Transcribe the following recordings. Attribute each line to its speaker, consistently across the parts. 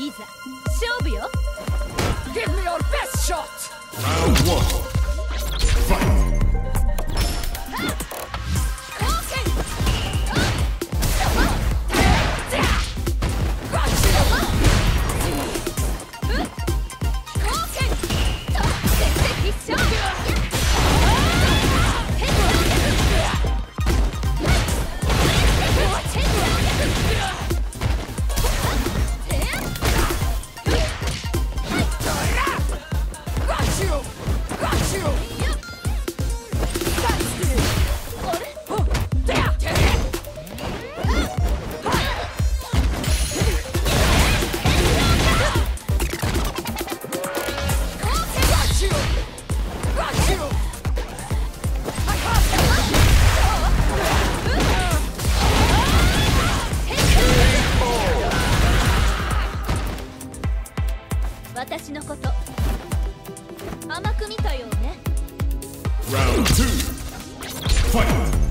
Speaker 1: いざ勝負よ
Speaker 2: Give me your best shot!
Speaker 3: Round one.
Speaker 1: 私のこと甘く見たようね
Speaker 3: Round two. Fight.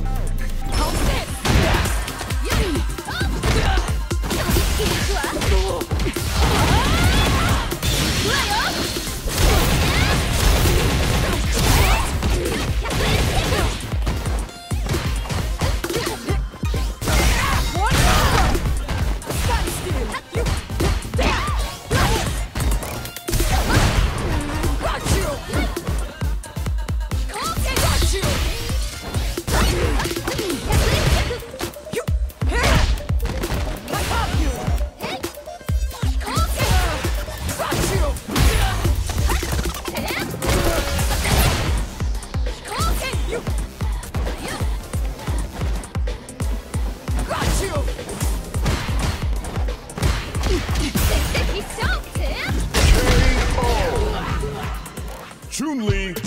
Speaker 3: Chun Li.